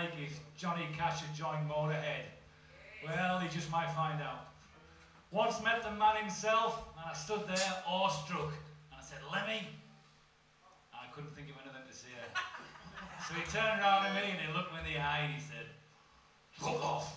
like is Johnny Cash had joined Motorhead. Well, he just might find out. Once met the man himself, and I stood there awestruck, and I said, Lemmy? I couldn't think of anything to say. So he turned around at me and he looked me in the eye and he said, Fuck off.